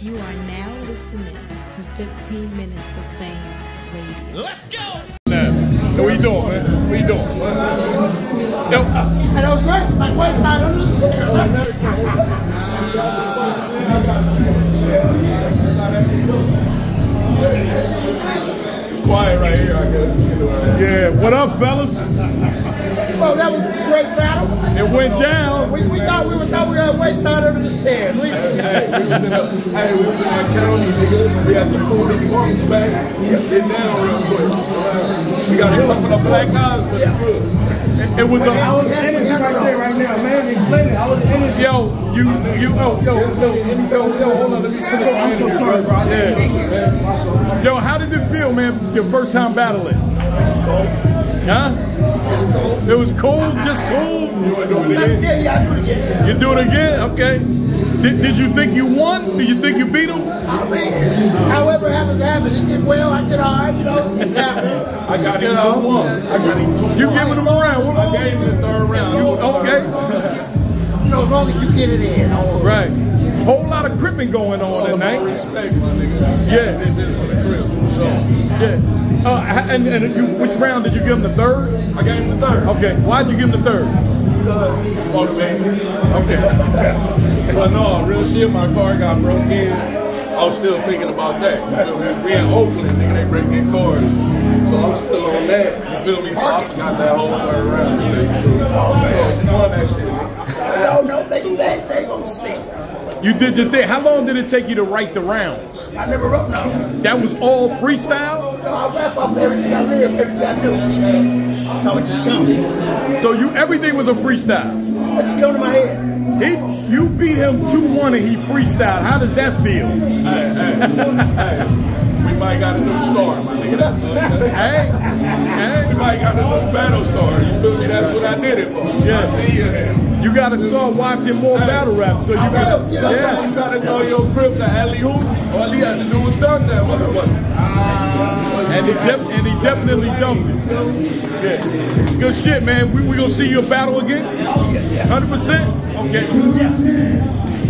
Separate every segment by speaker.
Speaker 1: You are now listening to 15 Minutes of Fame Radio.
Speaker 2: Let's go!
Speaker 3: Hey, what you doing, man? What you doing? Yo, uh,
Speaker 4: And it was great. My
Speaker 3: Yeah, what up, fellas?
Speaker 4: Well, that was a great battle.
Speaker 3: It went down.
Speaker 4: We, we thought we were thought we were at wayside under the stairs. We,
Speaker 5: Hey, we was in a, hey, we was in that county, nigga. We had to pull the punks back. Get down real quick. We got a couple of black eyes, but it's good.
Speaker 3: It was
Speaker 4: I
Speaker 3: a
Speaker 4: was energy right there, right now, man. Explain it. I was energy.
Speaker 3: yo, you you oh yo yo yo yo hold on, let me finish
Speaker 4: I'm so sorry, bro.
Speaker 3: Yeah. Yo, how did it feel, man? Your first time battling? Huh? It was cool, just cool.
Speaker 4: Yeah, yeah, I do it again.
Speaker 3: You do it again? Okay. Did, did you think you won? Did you think you beat him?
Speaker 4: I mean, however happens, happens. He did well. I did all right. You know, it's happening.
Speaker 5: I got him
Speaker 4: You know?
Speaker 5: 2 1. I got him 2 1.
Speaker 3: You giving him a round.
Speaker 5: I gave him the third round.
Speaker 3: You, okay.
Speaker 4: You know, as long as you get it in. Oh,
Speaker 3: Right. Whole lot of cripping going on
Speaker 5: All
Speaker 3: tonight.
Speaker 5: my respect, my nigga.
Speaker 3: Yeah.
Speaker 5: This is for the crib, for sure.
Speaker 3: Yeah. Uh, and and you, which round did you give him the third?
Speaker 5: I gave him the third.
Speaker 3: Okay. Why'd you give him the third?
Speaker 5: Motivated.
Speaker 3: Okay.
Speaker 5: But no, real shit, my car got broke in. I was still thinking about that. You feel me? We in Oakland, nigga, they breaking cars. So I'm still on that. You feel me? So I forgot that whole third round to take you. So won that shit, nigga.
Speaker 4: no, no, they, they, they gonna see.
Speaker 3: You did your thing. How long did it take you to write the rounds?
Speaker 4: I never wrote no.
Speaker 3: That was all freestyle.
Speaker 4: No, I rap off everything I live, everything I do. So it just comes.
Speaker 3: So you everything was a freestyle.
Speaker 4: It just come to my head.
Speaker 3: He, you beat him two one and he freestyled. How does that feel?
Speaker 5: Hey, hey, hey. We might got a new star, my nigga.
Speaker 3: Hey, hey.
Speaker 5: We might got a new battle star. You feel me? That's what I did it for.
Speaker 3: Yeah.
Speaker 5: I see you there.
Speaker 3: You gotta start watching more battle rap so you
Speaker 4: I will,
Speaker 3: can.
Speaker 4: yeah.
Speaker 5: You try to throw your grip to alley hoop. All he had to do was dunk that motherfucker.
Speaker 3: And he, and he definitely dumped it. Yeah. Good shit, man. We, we gonna see you battle again? 100%? Okay.
Speaker 4: Yeah.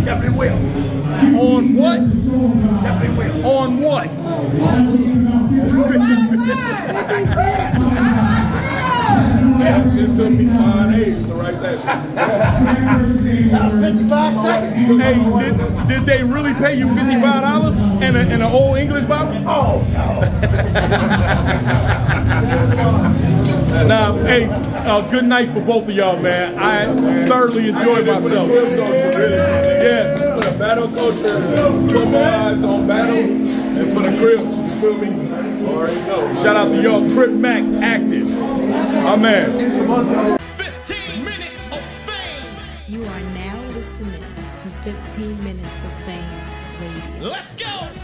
Speaker 4: Definitely will.
Speaker 3: On what?
Speaker 4: Definitely will.
Speaker 3: On what?
Speaker 5: Yeah, took me five days to write that shit.
Speaker 4: That was 55 seconds.
Speaker 3: Hey, did, did they really pay you $55 in, a, in an old English bottle?
Speaker 4: Oh, no.
Speaker 3: Nah, hey, uh, good night for both of y'all, man. I thoroughly enjoyed myself. Yeah.
Speaker 5: For the battle culture, put my eyes on battle, and for the cribs, you feel me? Already know.
Speaker 3: Shout out to y'all, Crip Mac Aktive. My man.
Speaker 1: You are now listening to 15 Minutes of Fame Radio.
Speaker 2: Let's go!